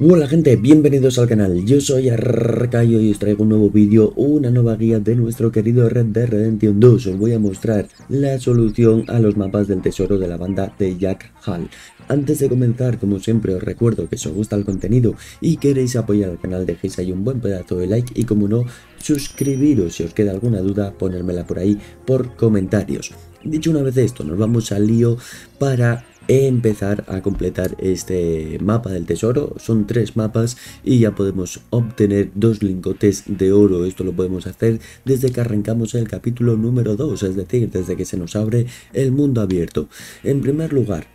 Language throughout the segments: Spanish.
Hola gente, bienvenidos al canal, yo soy Arcayo y os traigo un nuevo vídeo, una nueva guía de nuestro querido Red Dead Redemption 2 Os voy a mostrar la solución a los mapas del tesoro de la banda de Jack Hall Antes de comenzar, como siempre os recuerdo que si os gusta el contenido y queréis apoyar al canal dejéis ahí un buen pedazo de like Y como no, suscribiros. Si os queda alguna duda, ponérmela por ahí por comentarios. Dicho una vez esto, nos vamos al lío para empezar a completar este mapa del tesoro. Son tres mapas y ya podemos obtener dos lingotes de oro. Esto lo podemos hacer desde que arrancamos el capítulo número 2, es decir, desde que se nos abre el mundo abierto. En primer lugar,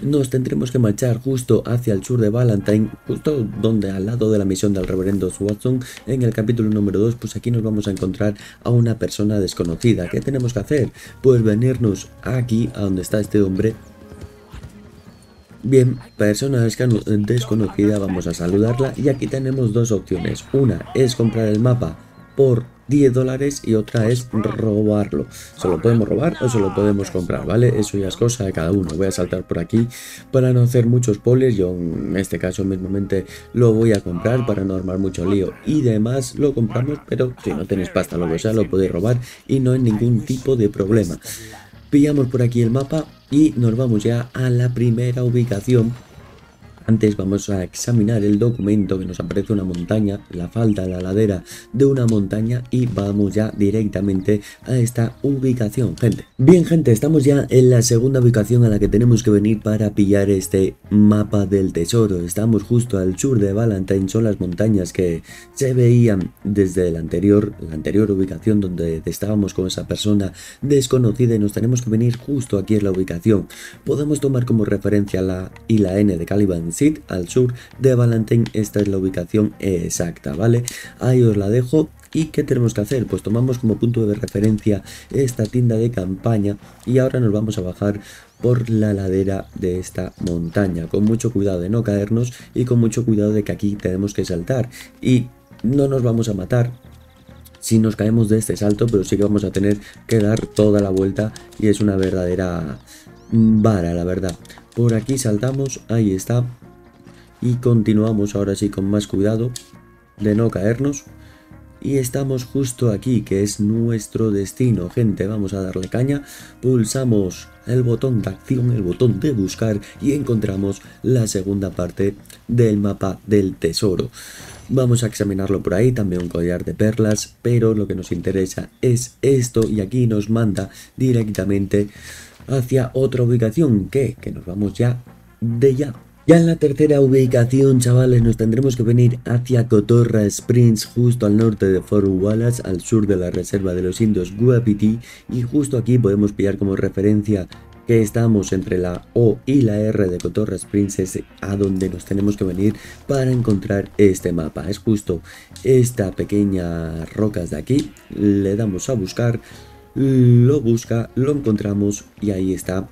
nos tendremos que marchar justo hacia el sur de Valentine, justo donde al lado de la misión del reverendo Watson, en el capítulo número 2, pues aquí nos vamos a encontrar a una persona desconocida. ¿Qué tenemos que hacer? Pues venirnos aquí, a donde está este hombre, Bien, persona desconocida, vamos a saludarla y aquí tenemos dos opciones. Una es comprar el mapa por 10 dólares y otra es robarlo. Se lo podemos robar o se lo podemos comprar, ¿vale? Eso ya es cosa de cada uno. Voy a saltar por aquí para no hacer muchos poles. Yo en este caso mismamente lo voy a comprar para no armar mucho lío y demás lo compramos, pero si no tenéis pasta lo que sea lo podéis robar y no hay ningún tipo de problema. Pillamos por aquí el mapa y nos vamos ya a la primera ubicación antes vamos a examinar el documento que nos aparece una montaña, la falda, la ladera de una montaña y vamos ya directamente a esta ubicación, gente. Bien, gente, estamos ya en la segunda ubicación a la que tenemos que venir para pillar este mapa del tesoro. Estamos justo al sur de Valentine, son las montañas que se veían desde el anterior, la anterior ubicación donde estábamos con esa persona desconocida y nos tenemos que venir justo aquí en la ubicación. Podemos tomar como referencia la I la N de Caliban al sur de Valentine. Esta es la ubicación exacta, ¿vale? Ahí os la dejo. ¿Y qué tenemos que hacer? Pues tomamos como punto de referencia esta tienda de campaña y ahora nos vamos a bajar por la ladera de esta montaña con mucho cuidado de no caernos y con mucho cuidado de que aquí tenemos que saltar y no nos vamos a matar si nos caemos de este salto pero sí que vamos a tener que dar toda la vuelta y es una verdadera vara la verdad por aquí saltamos ahí está y continuamos ahora sí con más cuidado de no caernos. Y estamos justo aquí, que es nuestro destino, gente. Vamos a darle caña. Pulsamos el botón de acción, el botón de buscar y encontramos la segunda parte del mapa del tesoro. Vamos a examinarlo por ahí, también un collar de perlas, pero lo que nos interesa es esto y aquí nos manda directamente hacia otra ubicación, que, que nos vamos ya de ya. Ya en la tercera ubicación, chavales, nos tendremos que venir hacia Cotorra Springs, justo al norte de Fort Wallace, al sur de la reserva de los indios Guapiti, y justo aquí podemos pillar como referencia que estamos entre la O y la R de Cotorra Springs, es a donde nos tenemos que venir para encontrar este mapa. Es justo esta pequeña rocas de aquí, le damos a buscar, lo busca, lo encontramos y ahí está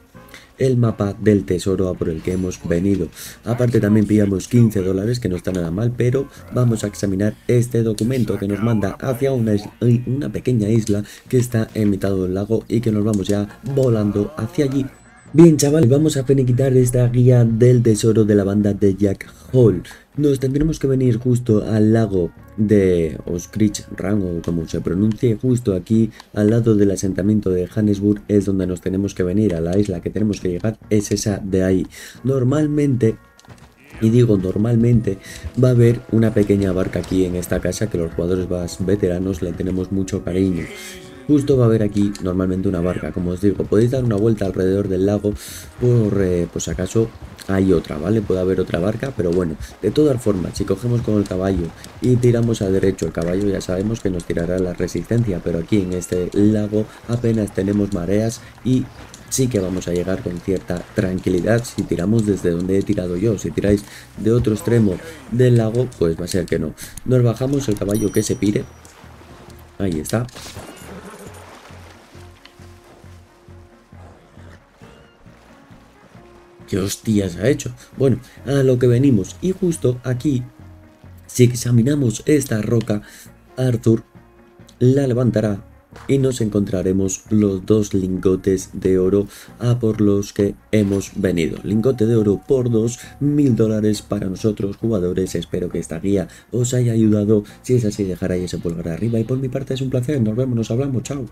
el mapa del tesoro por el que hemos venido. Aparte también pillamos 15 dólares, que no está nada mal, pero vamos a examinar este documento que nos manda hacia una, una pequeña isla que está en mitad del lago y que nos vamos ya volando hacia allí. Bien chavales, vamos a finiquitar esta guía del tesoro de la banda de Jack Hall. Nos tendremos que venir justo al lago de Oskrich Rang o como se pronuncie, justo aquí al lado del asentamiento de Hannesburg es donde nos tenemos que venir, a la isla que tenemos que llegar es esa de ahí. Normalmente y digo normalmente va a haber una pequeña barca aquí en esta casa que los jugadores más veteranos le tenemos mucho cariño. Justo va a haber aquí normalmente una barca, como os digo, podéis dar una vuelta alrededor del lago por, eh, pues acaso hay otra, ¿vale? Puede haber otra barca, pero bueno, de todas formas, si cogemos con el caballo y tiramos a derecho el caballo, ya sabemos que nos tirará la resistencia, pero aquí en este lago apenas tenemos mareas y sí que vamos a llegar con cierta tranquilidad si tiramos desde donde he tirado yo. Si tiráis de otro extremo del lago, pues va a ser que no. Nos bajamos el caballo que se pire. Ahí está. ¿Qué hostias ha hecho? Bueno, a lo que venimos. Y justo aquí, si examinamos esta roca, Arthur la levantará y nos encontraremos los dos lingotes de oro a por los que hemos venido. Lingote de oro por dos mil dólares para nosotros jugadores. Espero que esta guía os haya ayudado. Si es así, dejar ahí ese pulgar arriba y por mi parte es un placer. Nos vemos, nos hablamos. Chao.